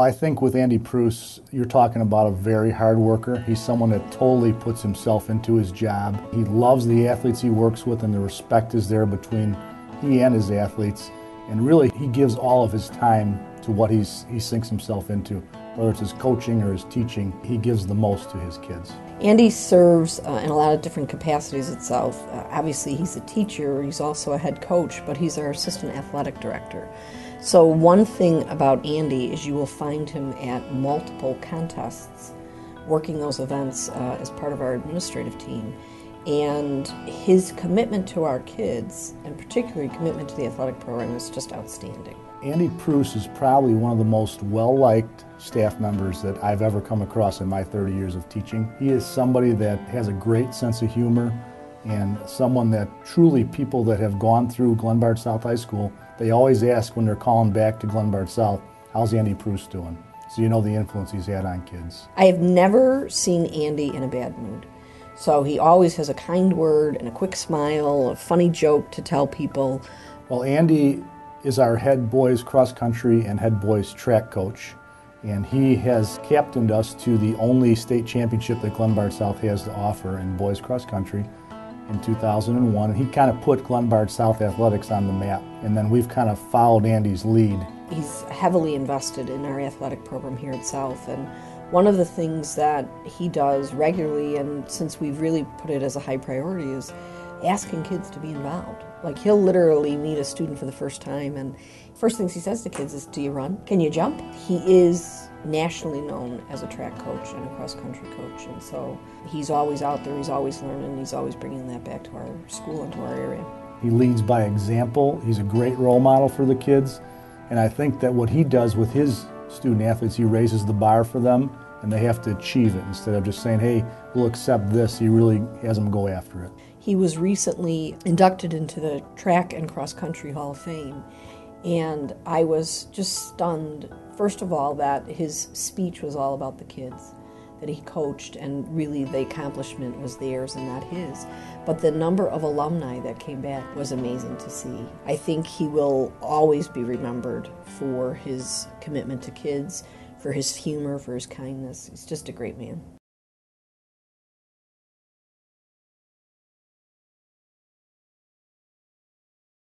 I think with Andy Preuss, you're talking about a very hard worker. He's someone that totally puts himself into his job. He loves the athletes he works with, and the respect is there between he and his athletes. And really, he gives all of his time to what he's, he sinks himself into. Whether it's his coaching or his teaching, he gives the most to his kids. Andy serves uh, in a lot of different capacities at South. Uh, obviously, he's a teacher, he's also a head coach, but he's our assistant athletic director. So, one thing about Andy is you will find him at multiple contests working those events uh, as part of our administrative team. And his commitment to our kids, and particularly commitment to the athletic program, is just outstanding. Andy Preuss is probably one of the most well liked staff members that I've ever come across in my 30 years of teaching. He is somebody that has a great sense of humor and someone that truly people that have gone through Glenbard South High School, they always ask when they're calling back to Glenbard South, how's Andy Preuss doing? So you know the influence he's had on kids. I have never seen Andy in a bad mood. So he always has a kind word and a quick smile, a funny joke to tell people. Well, Andy is our head boys cross country and head boys track coach. And he has captained us to the only state championship that Glenbard South has to offer in boys cross country in 2001. He kind of put Glenbard South athletics on the map, and then we've kind of followed Andy's lead. He's heavily invested in our athletic program here at South, and one of the things that he does regularly, and since we've really put it as a high priority, is asking kids to be involved. Like he'll literally meet a student for the first time, and first things he says to kids is, "Do you run? Can you jump?" He is nationally known as a track coach and a cross country coach, and so he's always out there. He's always learning. He's always bringing that back to our school and to our area. He leads by example. He's a great role model for the kids, and I think that what he does with his student athletes, he raises the bar for them, and they have to achieve it instead of just saying, "Hey, we'll accept this." He really has them go after it. He was recently inducted into the Track and Cross Country Hall of Fame, and I was just stunned, first of all, that his speech was all about the kids that he coached, and really the accomplishment was theirs and not his. But the number of alumni that came back was amazing to see. I think he will always be remembered for his commitment to kids, for his humor, for his kindness. He's just a great man.